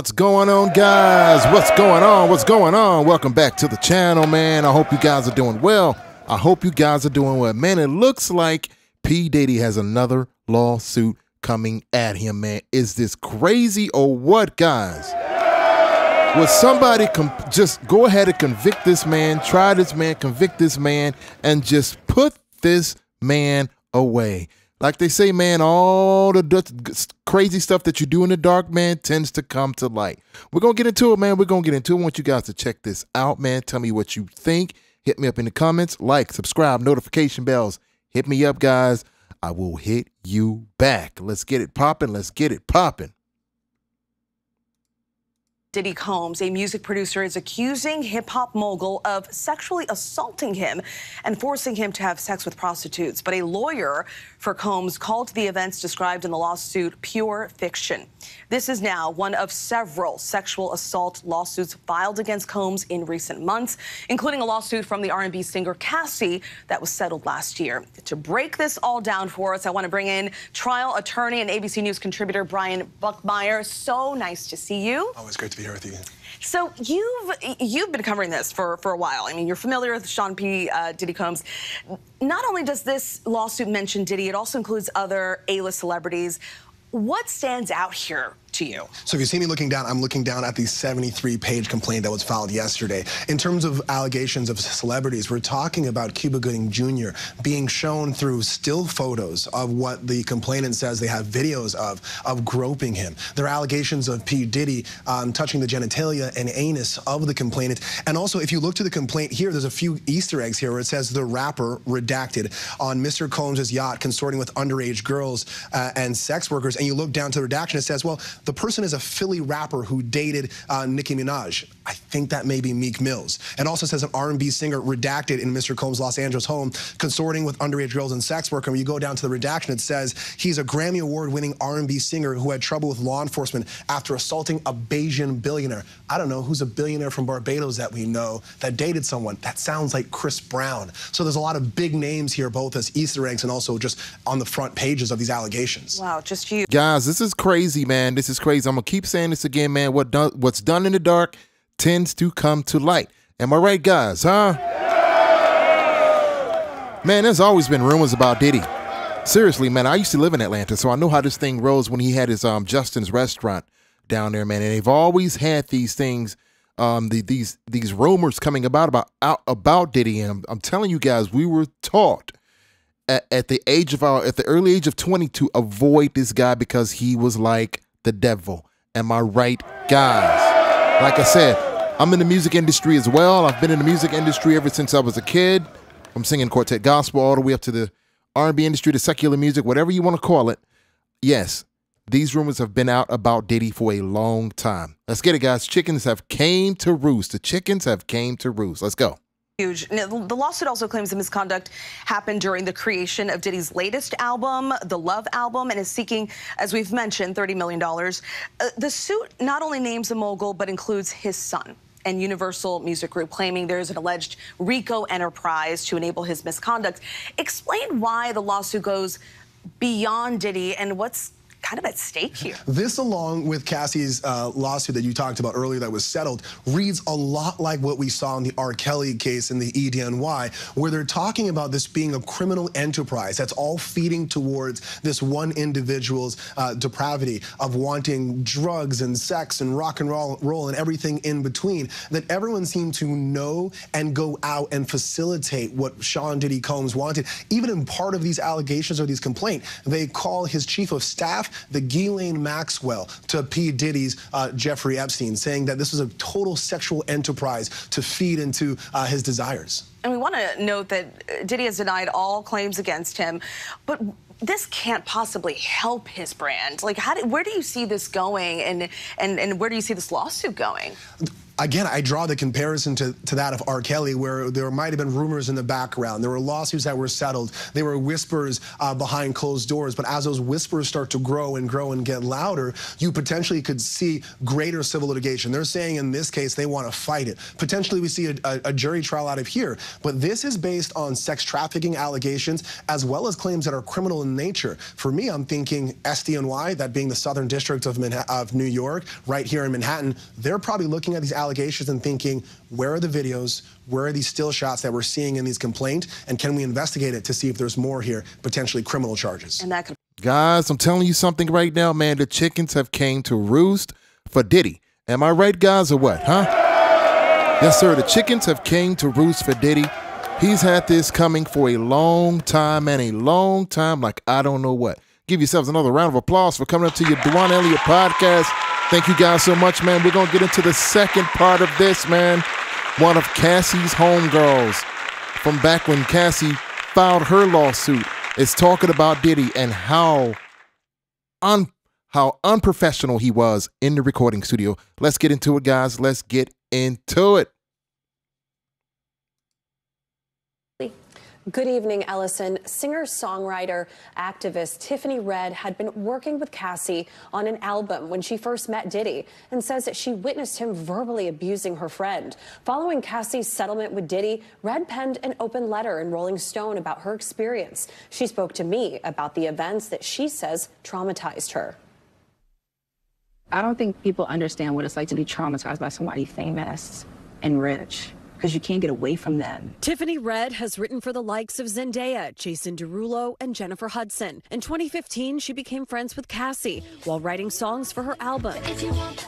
What's going on, guys? What's going on? What's going on? Welcome back to the channel, man. I hope you guys are doing well. I hope you guys are doing well. Man, it looks like P. Diddy has another lawsuit coming at him, man. Is this crazy or what, guys? Would somebody just go ahead and convict this man, try this man, convict this man, and just put this man away? Like they say, man, all the crazy stuff that you do in the dark, man, tends to come to light. We're going to get into it, man. We're going to get into it. I want you guys to check this out, man. Tell me what you think. Hit me up in the comments. Like, subscribe, notification bells. Hit me up, guys. I will hit you back. Let's get it popping. Let's get it popping. Diddy Combs, a music producer, is accusing hip hop mogul of sexually assaulting him and forcing him to have sex with prostitutes. But a lawyer for Combs called the events described in the lawsuit pure fiction. This is now one of several sexual assault lawsuits filed against Combs in recent months, including a lawsuit from the R&B singer Cassie that was settled last year. To break this all down for us, I want to bring in trial attorney and ABC News contributor Brian Buckmire. So nice to see you. Always great to be here with you. So you've you've been covering this for for a while. I mean, you're familiar with Sean P. Uh, Diddy Combs. Not only does this lawsuit mention Diddy, it also includes other A-list celebrities. What stands out here to you. So if you see me looking down, I'm looking down at the 73-page complaint that was filed yesterday. In terms of allegations of celebrities, we're talking about Cuba Gooding Jr. being shown through still photos of what the complainant says they have videos of, of groping him. There are allegations of P. Diddy um, touching the genitalia and anus of the complainant. And also, if you look to the complaint here, there's a few Easter eggs here where it says the rapper redacted on Mr. Combs' yacht consorting with underage girls uh, and sex workers. And you look down to the redaction, it says, well, the person is a Philly rapper who dated uh, Nicki Minaj. I think that may be Meek Mills. And also says an R&B singer redacted in Mr. Combs' Los Angeles home, consorting with underage girls and sex worker. When you go down to the redaction, it says he's a Grammy Award-winning R&B singer who had trouble with law enforcement after assaulting a Barbadian billionaire. I don't know who's a billionaire from Barbados that we know that dated someone. That sounds like Chris Brown. So there's a lot of big names here, both as Easter eggs and also just on the front pages of these allegations. Wow, just you. Guys, this is crazy, man. This is crazy. I'm gonna keep saying this again, man. What done, what's done in the dark tends to come to light. Am I right, guys? Huh? Man, there's always been rumors about Diddy. Seriously, man. I used to live in Atlanta, so I know how this thing rolls when he had his um Justin's restaurant down there, man. And they've always had these things, um, the, these these rumors coming about about out about Diddy. And I'm, I'm telling you guys, we were taught at, at the age of our at the early age of 20 to avoid this guy because he was like the devil. Am I right, guys? Like I said, I'm in the music industry as well. I've been in the music industry ever since I was a kid. I'm singing quartet gospel all the way up to the R&B industry, the secular music, whatever you want to call it. Yes, these rumors have been out about Diddy for a long time. Let's get it, guys. Chickens have came to roost. The chickens have came to roost. Let's go. Huge. The lawsuit also claims the misconduct happened during the creation of Diddy's latest album, the Love album, and is seeking, as we've mentioned, $30 million. Uh, the suit not only names the mogul, but includes his son and Universal Music Group claiming there is an alleged RICO enterprise to enable his misconduct. Explain why the lawsuit goes beyond Diddy and what's kind of at stake here. This, along with Cassie's uh, lawsuit that you talked about earlier that was settled, reads a lot like what we saw in the R. Kelly case in the EDNY, where they're talking about this being a criminal enterprise that's all feeding towards this one individual's uh, depravity of wanting drugs and sex and rock and roll, roll and everything in between, that everyone seemed to know and go out and facilitate what Sean Diddy Combs wanted. Even in part of these allegations or these complaints, they call his chief of staff the Ghislaine Maxwell to P. Diddy's uh, Jeffrey Epstein, saying that this was a total sexual enterprise to feed into uh, his desires. And we want to note that Diddy has denied all claims against him, but this can't possibly help his brand. Like, how do, where do you see this going, and, and, and where do you see this lawsuit going? Again, I draw the comparison to, to that of R. Kelly, where there might have been rumors in the background. There were lawsuits that were settled. There were whispers uh, behind closed doors. But as those whispers start to grow and grow and get louder, you potentially could see greater civil litigation. They're saying in this case they want to fight it. Potentially we see a, a, a jury trial out of here. But this is based on sex trafficking allegations as well as claims that are criminal in nature. For me, I'm thinking SDNY, that being the Southern District of, of New York, right here in Manhattan, they're probably looking at these allegations and thinking, where are the videos? Where are these still shots that we're seeing in these complaints? And can we investigate it to see if there's more here, potentially criminal charges? And that could Guys, I'm telling you something right now, man. The chickens have came to roost for Diddy. Am I right, guys, or what, huh? Yes, sir. The chickens have came to roost for Diddy. He's had this coming for a long time and a long time, like I don't know what. Give yourselves another round of applause for coming up to your DuJuan Elliott podcast. Thank you guys so much, man. We're gonna get into the second part of this, man. One of Cassie's homegirls from back when Cassie filed her lawsuit is talking about Diddy and how un how unprofessional he was in the recording studio. Let's get into it, guys. Let's get into it. Good evening, Ellison. Singer, songwriter, activist Tiffany Red had been working with Cassie on an album when she first met Diddy and says that she witnessed him verbally abusing her friend. Following Cassie's settlement with Diddy, Red penned an open letter in Rolling Stone about her experience. She spoke to me about the events that she says traumatized her. I don't think people understand what it's like to be traumatized by somebody famous and rich because you can't get away from them. Tiffany Red has written for the likes of Zendaya, Jason Derulo, and Jennifer Hudson. In 2015, she became friends with Cassie while writing songs for her album.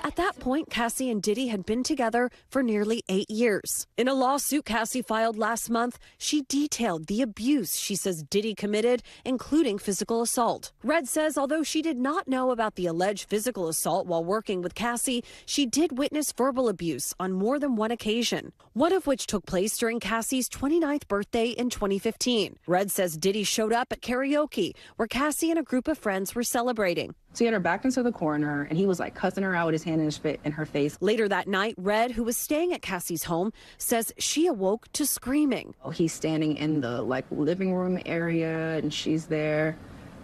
At that point, Cassie and Diddy had been together for nearly eight years. In a lawsuit Cassie filed last month, she detailed the abuse she says Diddy committed, including physical assault. Red says although she did not know about the alleged physical assault while working with Cassie, she did witness verbal abuse on more than one occasion. One of of which took place during Cassie's 29th birthday in 2015. Red says Diddy showed up at karaoke, where Cassie and a group of friends were celebrating. So he had her backed into the corner, and he was like cussing her out with his hand in, his in her face. Later that night, Red, who was staying at Cassie's home, says she awoke to screaming. Oh, he's standing in the like living room area, and she's there,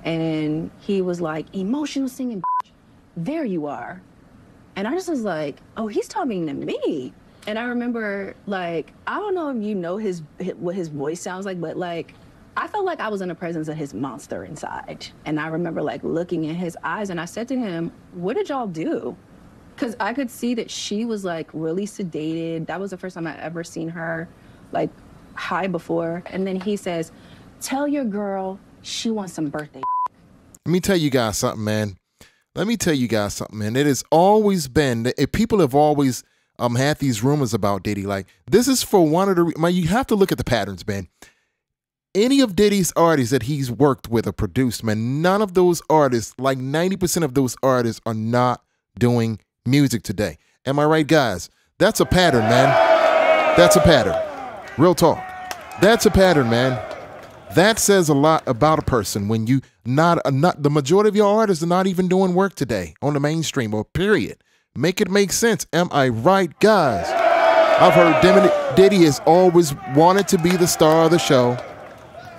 and he was like emotional singing. There you are, and I just was like, oh, he's talking to me. And I remember, like, I don't know if you know his what his voice sounds like, but like, I felt like I was in the presence of his monster inside. And I remember like looking in his eyes, and I said to him, "What did y'all do?" Because I could see that she was like really sedated. That was the first time I ever seen her like high before. And then he says, "Tell your girl she wants some birthday." Let me tell you guys something, man. Let me tell you guys something, man. It has always been, that eh, people have always um had these rumors about Diddy. Like this is for one of the man, you have to look at the patterns, man. Any of Diddy's artists that he's worked with or produced, man, none of those artists, like 90% of those artists, are not doing music today. Am I right, guys? That's a pattern, man. That's a pattern. Real talk. That's a pattern, man. That says a lot about a person when you not, not the majority of your artists are not even doing work today on the mainstream or period. Make it make sense. Am I right, guys? I've heard Diddy has always wanted to be the star of the show.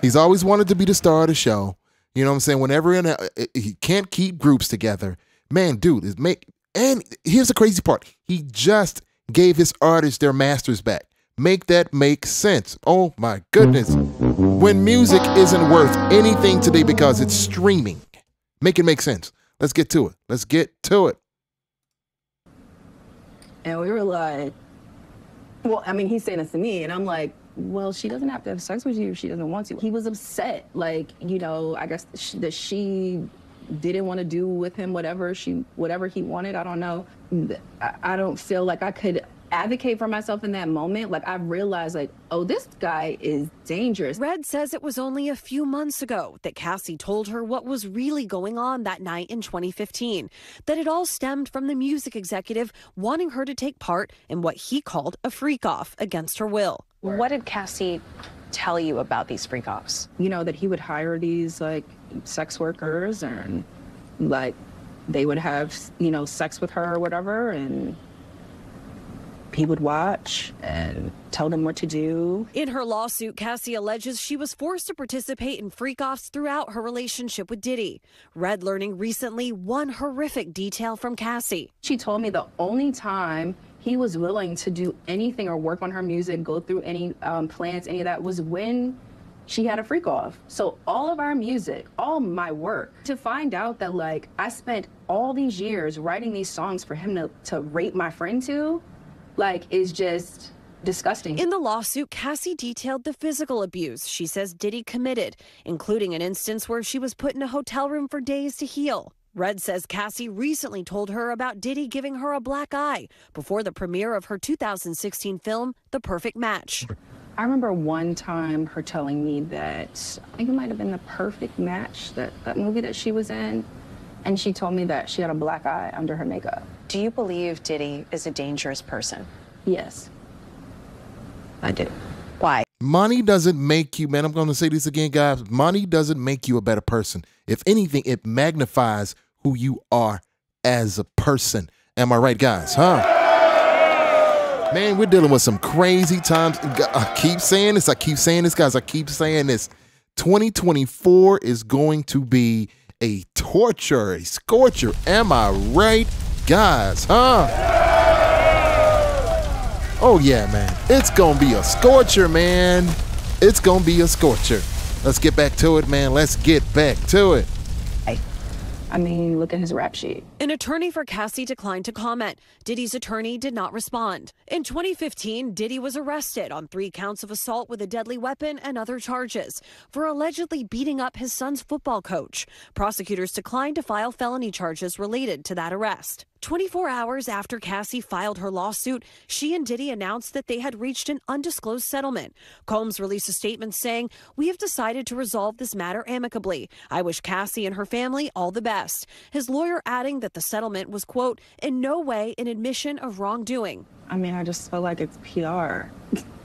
He's always wanted to be the star of the show. You know what I'm saying? Whenever in a, eh, eh, he can't keep groups together, man, dude is make. And here's the crazy part: he just gave his artists their masters back. Make that make sense. Oh my goodness! When music isn't worth anything today because it's streaming, make it make sense. Let's get to it. Let's get to it. And we were like, well, I mean, he's saying this to me, and I'm like, well, she doesn't have to have sex with you if she doesn't want to. He was upset, like, you know, I guess that she didn't want to do with him whatever she, whatever he wanted. I don't know. I don't feel like I could advocate for myself in that moment, like I realized, like, oh, this guy is dangerous. Red says it was only a few months ago that Cassie told her what was really going on that night in 2015. That it all stemmed from the music executive wanting her to take part in what he called a freak off against her will. What did Cassie tell you about these freak offs? You know, that he would hire these like sex workers and like they would have, you know, sex with her or whatever and he would watch and tell them what to do. In her lawsuit, Cassie alleges she was forced to participate in freak offs throughout her relationship with Diddy. Red learning recently one horrific detail from Cassie. She told me the only time he was willing to do anything or work on her music, go through any um, plans, any of that was when she had a freak off. So all of our music, all my work, to find out that like I spent all these years writing these songs for him to, to rape my friend to, like is just disgusting. In the lawsuit, Cassie detailed the physical abuse she says Diddy committed, including an instance where she was put in a hotel room for days to heal. Red says Cassie recently told her about Diddy giving her a black eye before the premiere of her 2016 film, The Perfect Match. I remember one time her telling me that I think it might have been The Perfect Match, that, that movie that she was in. And she told me that she had a black eye under her makeup. Do you believe Diddy is a dangerous person? Yes. I do. Why? Money doesn't make you, man. I'm going to say this again, guys. Money doesn't make you a better person. If anything, it magnifies who you are as a person. Am I right, guys? Huh? Man, we're dealing with some crazy times. I keep saying this. I keep saying this, guys. I keep saying this. 2024 is going to be a torture, a scorcher. Am I right, guys? Huh? Oh, yeah, man. It's going to be a scorcher, man. It's going to be a scorcher. Let's get back to it, man. Let's get back to it. I mean, look at his rap sheet. An attorney for Cassie declined to comment. Diddy's attorney did not respond. In 2015, Diddy was arrested on three counts of assault with a deadly weapon and other charges for allegedly beating up his son's football coach. Prosecutors declined to file felony charges related to that arrest. 24 hours after Cassie filed her lawsuit, she and Diddy announced that they had reached an undisclosed settlement. Combs released a statement saying, We have decided to resolve this matter amicably. I wish Cassie and her family all the best. His lawyer adding that the settlement was, quote, in no way an admission of wrongdoing. I mean, I just feel like it's PR.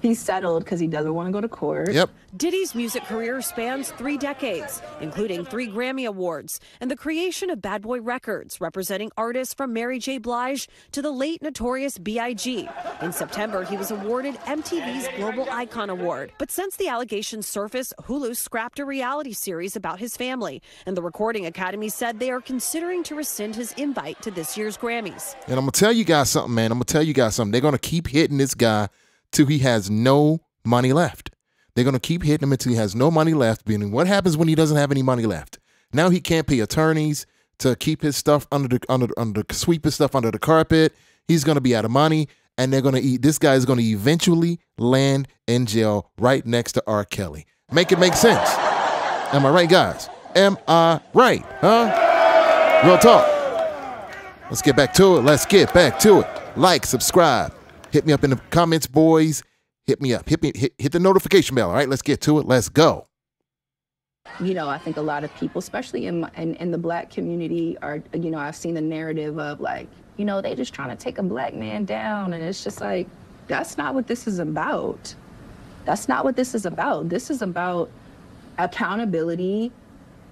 He's settled because he doesn't want to go to court. Yep. Diddy's music career spans three decades, including three Grammy Awards and the creation of Bad Boy Records, representing artists from Mary J. Blige to the late notorious B.I.G. In September, he was awarded MTV's Global Icon Award. But since the allegations surfaced, Hulu scrapped a reality series about his family, and the Recording Academy said they are considering to rescind his invite to this year's Grammys. And I'm going to tell you guys something, man. I'm going to tell you guys something. They're going to keep hitting this guy till he has no money left. They're going to keep hitting him until he has no money left. Meaning, what happens when he doesn't have any money left? Now he can't pay attorneys to keep his stuff under the under under sweep his stuff under the carpet. He's going to be out of money, and they're going to eat. This guy is going to eventually land in jail right next to R. Kelly. Make it make sense. Am I right, guys? Am I right? Huh? Real talk. Let's get back to it. Let's get back to it. Like, subscribe. Hit me up in the comments, boys. Hit me up. Hit me. Hit, hit the notification bell. All right, let's get to it. Let's go. You know, I think a lot of people, especially in, my, in in the black community, are you know I've seen the narrative of like you know they just trying to take a black man down, and it's just like that's not what this is about. That's not what this is about. This is about accountability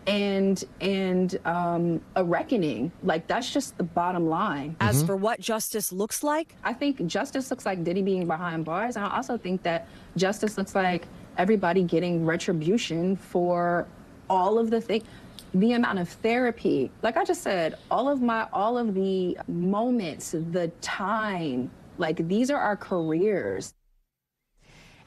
and and um, a reckoning. Like that's just the bottom line. As for what justice looks like, I think justice looks like Diddy being behind bars, and I also think that justice looks like everybody getting retribution for all of the things the amount of therapy. Like i just said all of my all of the moments the time like these are our careers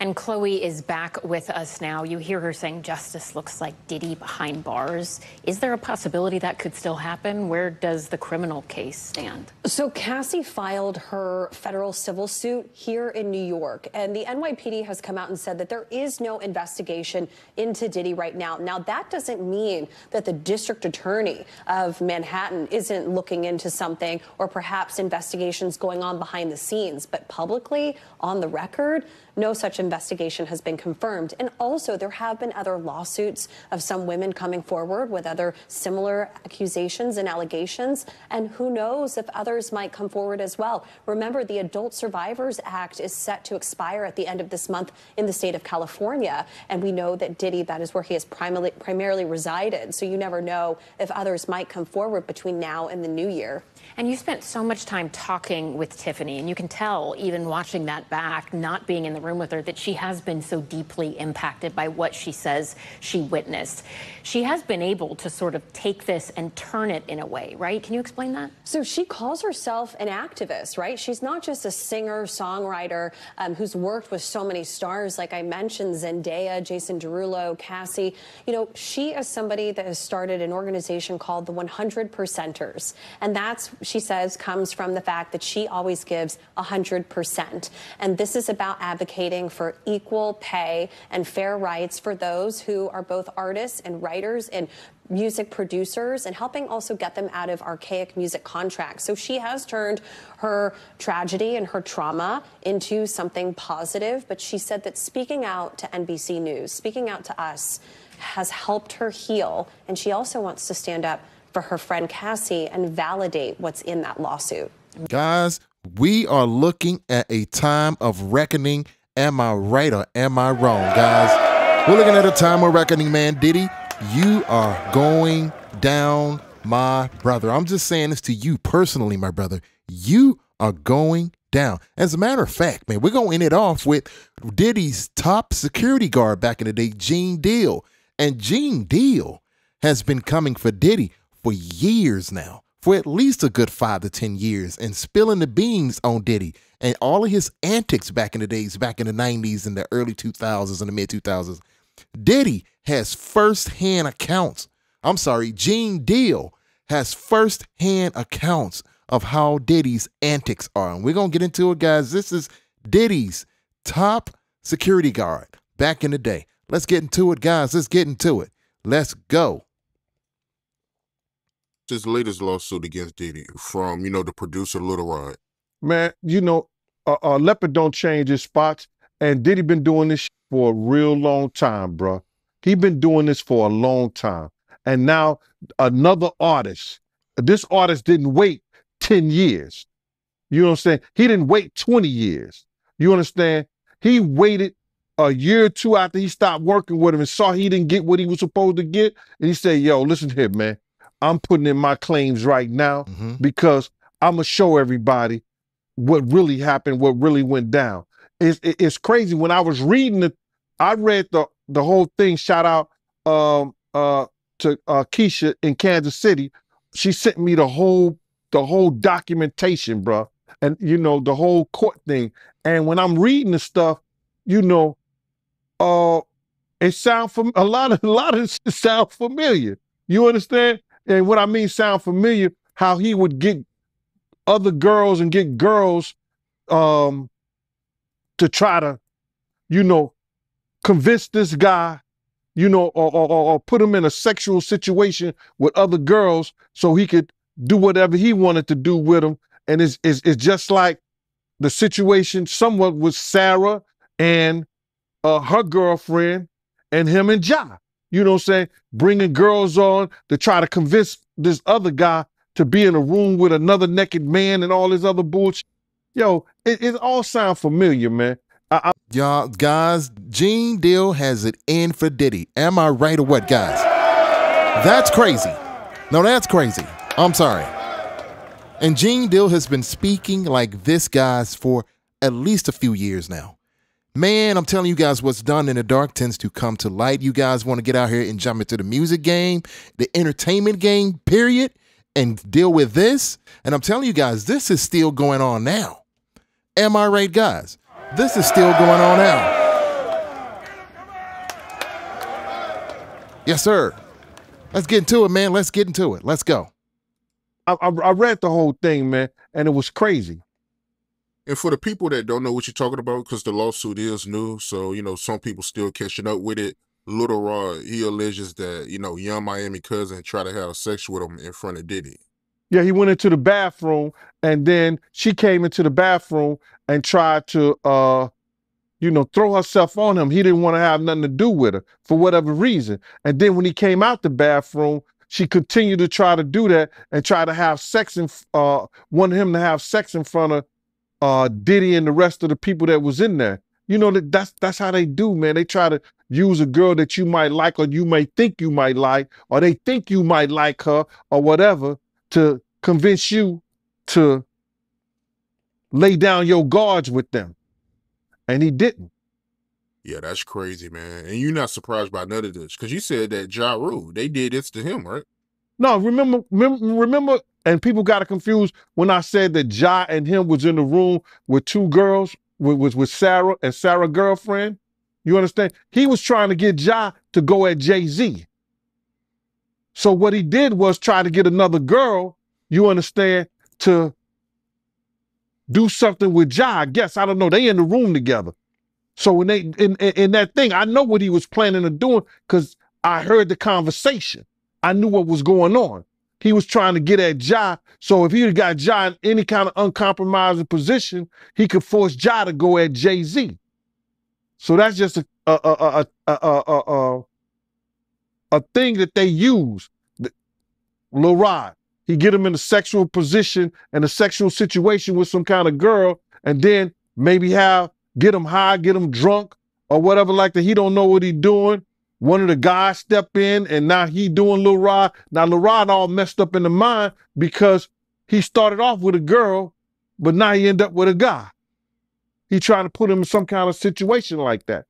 And Chloe is back with us now. You hear her saying justice looks like Diddy behind bars. Is there a possibility that could still happen? Where does the criminal case stand? So Cassie filed her federal civil suit here in New York, and the NYPD has come out and said that there is no investigation into Diddy right now. Now that doesn't mean that the district attorney of Manhattan isn't looking into something or perhaps investigations going on behind the scenes, but publicly on the record, no such investigation has been confirmed. And also, there have been other lawsuits of some women coming forward with other similar accusations and allegations. And who knows if others might come forward as well. Remember, the Adult Survivors Act is set to expire at the end of this month in the state of California. And we know that Diddy, that is where he has primarily, primarily resided. So you never know if others might come forward between now and the new year. And you spent so much time talking with Tiffany, and you can tell, even watching that back, not being in the room with her, that she has been so deeply impacted by what she says she witnessed. She has been able to sort of take this and turn it in a way, right? Can you explain that? So she calls herself an activist, right? She's not just a singer, songwriter um, who's worked with so many stars, like I mentioned, Zendaya, Jason Derulo, Cassie. You know, she is somebody that has started an organization called the 100 Percenters. And that's, she says, comes from the fact that she always gives 100%. And this is about advocating for equal pay and fair rights for those who are both artists and writers and music producers and helping also get them out of archaic music contracts. So she has turned her tragedy and her trauma into something positive, but she said that speaking out to NBC News, speaking out to us, has helped her heal. And she also wants to stand up for her friend Cassie and validate what's in that lawsuit. Guys, we are looking at a time of reckoning. Am I right or am I wrong, guys? We're looking at a time of reckoning, man. Diddy, you are going down, my brother. I'm just saying this to you personally, my brother. You are going down. As a matter of fact, man, we're going to end it off with Diddy's top security guard back in the day, Gene Deal. And Gene Deal has been coming for Diddy for years now, for at least a good five to 10 years, and spilling the beans on Diddy and all of his antics back in the days, back in the 90s and the early 2000s and the mid 2000s. Diddy has firsthand accounts. I'm sorry, Gene Deal has firsthand accounts of how Diddy's antics are. And we're going to get into it, guys. This is Diddy's top security guard back in the day. Let's get into it, guys. Let's get into it. Let's go. His latest lawsuit against Diddy from, you know, the producer Lil Rod. Man, you know, a, uh, Leopard don't change his spots. And Diddy been doing this for a real long time, bro. He been doing this for a long time. And now another artist, this artist didn't wait 10 years. You know what I'm saying? He didn't wait 20 years. You understand? He waited a year or two after he stopped working with him and saw he didn't get what he was supposed to get. And he said, Yo, listen here, man. I'm putting in my claims right now mm-hmm. because I'm going to show everybody what really happened, what really went down. It's, it's crazy. When I was reading it, I read the, the whole thing. Shout out um, uh, to uh, Keisha in Kansas City. She sent me the whole the whole documentation, bro, and you know the whole court thing. And when I'm reading the stuff, you know, uh, it sound from a lot of a lot of sound familiar. You understand? And what I mean sound familiar, how he would get other girls and get girls um to try to, you know, convince this guy, you know, or, or, or put him in a sexual situation with other girls so he could do whatever he wanted to do with them. And it's, it's, it's just like the situation somewhat with Sarah and uh, her girlfriend and him and Ja. You know what I'm saying? Bringing girls on to try to convince this other guy to be in a room with another naked man and all this other bullshit. Yo, it, it all sound familiar, man. I, I, Y'all, guys, Gene Deal has it in for Diddy. Am I right or what, guys? That's crazy. No, that's crazy. I'm sorry. And Gene Deal has been speaking like this, guys, for at least a few years now. Man, I'm telling you guys, what's done in the dark tends to come to light. You guys want to get out here and jump into the music game, the entertainment game, period, and deal with this. And I'm telling you guys, this is still going on now. Am I right, guys? This is still going on now. Yes, sir. Let's get into it, man. Let's get into it. Let's go. I, I, I read the whole thing, man, and it was crazy. And for the people that don't know what you're talking about, because the lawsuit is new, so you know some people still catching up with it. Lil Rod, he alleges that you know Yung Miami cousin tried to have sex with him in front of Diddy. Yeah, he went into the bathroom, and then she came into the bathroom and tried to, uh, you know, throw herself on him. He didn't want to have nothing to do with her for whatever reason. And then when he came out the bathroom, she continued to try to do that and try to have sex in uh wanted him to have sex in front of uh Diddy and the rest of the people that was in there. You know that that's that's how they do, man. They try to use a girl that you might like or you may think you might like or they think you might like her or whatever to convince you to lay down your guards with them. And he didn't. Yeah, that's crazy, man. And you're not surprised by none of this because you said that Ja Rule, they did this to him, right? No, remember, remember, and people got confused when I said that Ja and him was in the room with two girls, with, with, Sarah and Sarah girlfriend. You understand? He was trying to get Ja to go at Jay Z. So what he did was try to get another girl, you understand, to do something with Ja. I guess I don't know. They in the room together. So when they in, in, in that thing, I know what he was planning on doing because I heard the conversation. I knew what was going on. He was trying to get at Ja. So if he got Ja in any kind of uncompromising position, he could force Ja to go at Jay Z. So that's just a a a a a a, a, a thing that they use. Lil Rod, he get him in a sexual position and a sexual situation with some kind of girl, and then maybe have get him high, get him drunk, or whatever like that. He don't know what he doing. One of the guys step in, and now he doing Lil Rod. Now Lil Rod all messed up in the mind because he started off with a girl, but now he end up with a guy. He trying to put him in some kind of situation like that.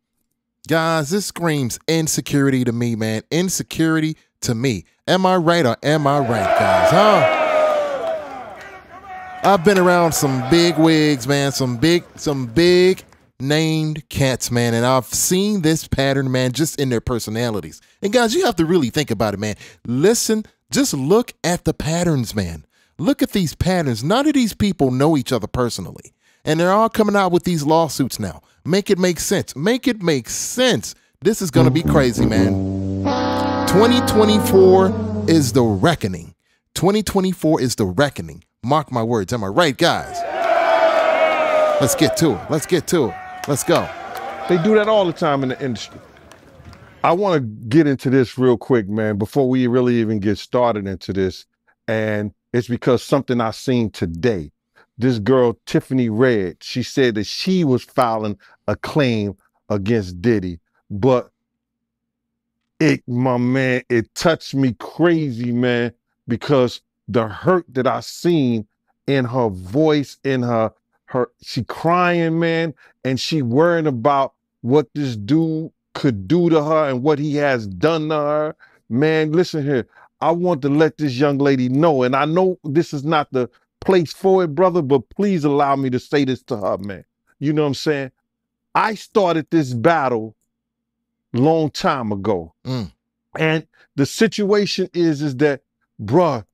Guys, this screams insecurity to me, man. Insecurity to me. Am I right or am I right, guys? Huh? I've been around some big wigs, man. Some big, some big named cats, man. And I've seen this pattern, man, just in their personalities. And guys, you have to really think about it, man. Listen, just look at the patterns, man. Look at these patterns. None of these people know each other personally. And they're all coming out with these lawsuits now. Make it make sense. Make it make sense. This is going to be crazy, man. 2024 is the reckoning. 2024 is the reckoning. Mark my words. Am I right, guys? Let's get to it. Let's get to it. Let's go. They do that all the time in the industry. I want to get into this real quick, man, before we really even get started into this. And it's because something I seen today. This girl, Tiffany Red, she said that she was filing a claim against Diddy, but it, my man, it touched me crazy, man, because the hurt that I seen in her voice, in her her she crying, man, and she worrying about what this dude could do to her and what he has done to her. Man, listen here. I want to let this young lady know, and I know this is not the place for it, brother, but please allow me to say this to her, man. You know what I'm saying? I started this battle long time ago. Mm. And the situation is, is that, bruh,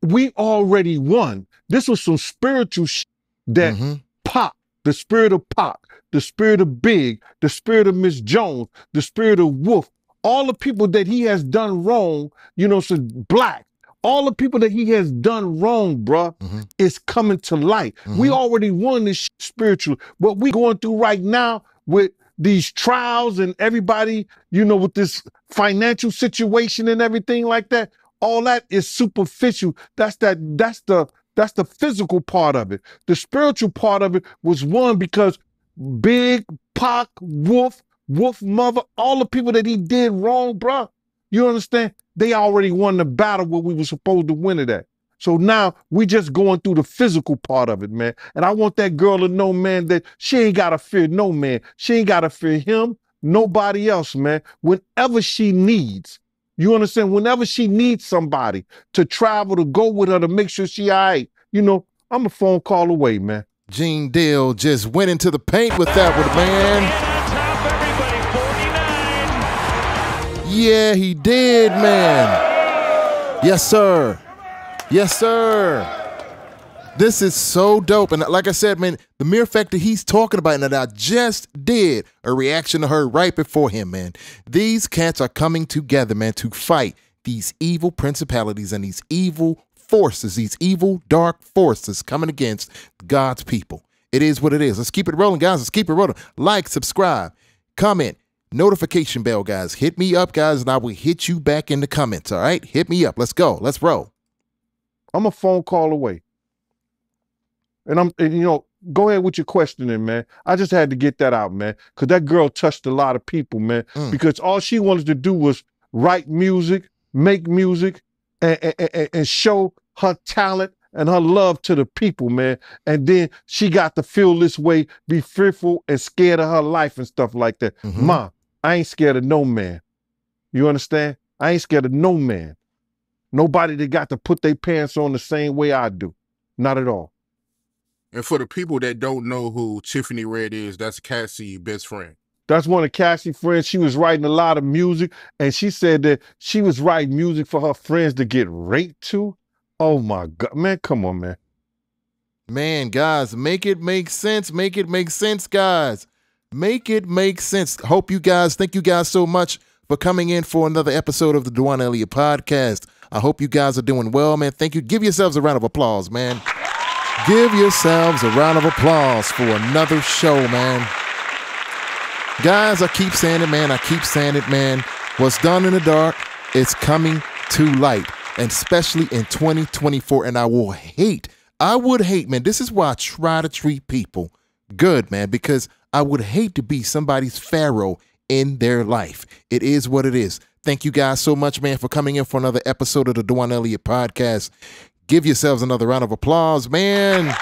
we already won. This was some spiritual shit that Mm-hmm. Pop, the spirit of Pop, the spirit of Big, the spirit of Miss Jones, the spirit of Wolf, all the people that he has done wrong, you know, so black, all the people that he has done wrong, bruh, Mhm. is coming to light. We Mhm. already won this shit spiritual. What we going through right now with these trials and everybody, you know, with this financial situation and everything like that, all that is superficial. That's that, that's the that's the physical part of it. The spiritual part of it was won because Big, Pac, Wolf, Wolf Mother, all the people that he did wrong, bruh. You understand? They already won the battle where we were supposed to win it at. So now we just going through the physical part of it, man. And I want that girl to know, man, that she ain't gotta fear no man. She ain't gotta fear him, nobody else, man. Whenever she needs, you understand? Whenever she needs somebody to travel, to go with her, to make sure she all right, you know, I'm a phone call away, man. Gene Deal just went into the paint with that one, man. Yeah, he did, man. Yes, sir. Yes, sir. This is so dope. And like I said, man, the mere fact that he's talking about it, and I just did a reaction to her right before him, man. These cats are coming together, man, to fight these evil principalities and these evil forces, these evil dark forces coming against God's people. It is what it is. Let's keep it rolling, guys. Let's keep it rolling. Like, subscribe, comment, notification bell, guys. Hit me up, guys, and I will hit you back in the comments. All right? Hit me up. Let's go. Let's roll. I'm a phone call away. And I'm, and, you know, go ahead with your questioning, man. I just had to get that out, man, because that girl touched a lot of people, man. Mm. Because all she wanted to do was write music, make music, and, and, and show her talent and her love to the people, man. And then she got to feel this way, be fearful and scared of her life and stuff like that. Mhm. Ma, I ain't scared of no man. You understand? I ain't scared of no man. Nobody that got to put their pants on the same way I do. Not at all. And for the people that don't know who Tiffany Red is, that's Cassie's best friend. That's one of Cassie's friends. She was writing a lot of music, and she said that she was writing music for her friends to get raped to. Oh my God, man, come on, man. Man, guys, make it make sense. Make it make sense, guys. Make it make sense. Hope you guys, thank you guys so much for coming in for another episode of the DuJuan Elliott podcast. I hope you guys are doing well, man. Thank you. Give yourselves a round of applause, man. Give yourselves a round of applause for another show, man. Guys, I keep saying it, man. I keep saying it, man. What's done in the dark is coming to light, and especially in 2024. And I will hate, I would hate, man. This is why I try to treat people good, man, because I would hate to be somebody's pharaoh in their life. It is what it is. Thank you guys so much, man, for coming in for another episode of the DuJuan Elliott podcast. Give yourselves another round of applause, man.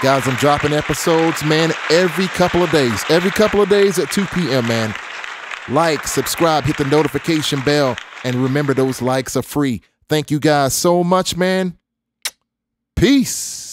Guys, I'm dropping episodes, man, every couple of days. Every couple of days at 2 p.m., man. Like, subscribe, hit the notification bell, and remember those likes are free. Thank you guys so much, man. Peace.